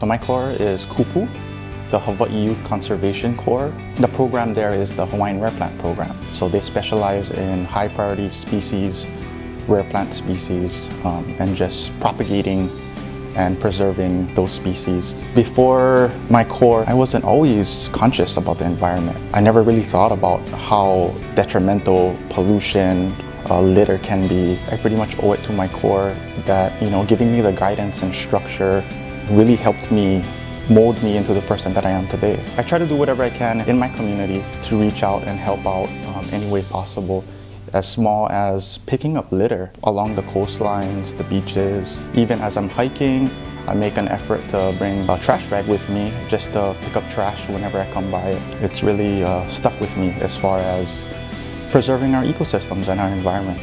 So my Corps is Kupu, the Hawaii Youth Conservation Corps. The program there is the Hawaiian Rare Plant Program. So they specialize in high priority species, rare plant species, um, and just propagating and preserving those species. Before my Corps, I wasn't always conscious about the environment. I never really thought about how detrimental pollution, uh, litter can be. I pretty much owe it to my Corps that, you know, giving me the guidance and structure really helped me mold me into the person that I am today. I try to do whatever I can in my community to reach out and help out um, any way possible as small as picking up litter along the coastlines, the beaches. Even as I'm hiking, I make an effort to bring a trash bag with me just to pick up trash whenever I come by it. It's really uh, stuck with me as far as preserving our ecosystems and our environment.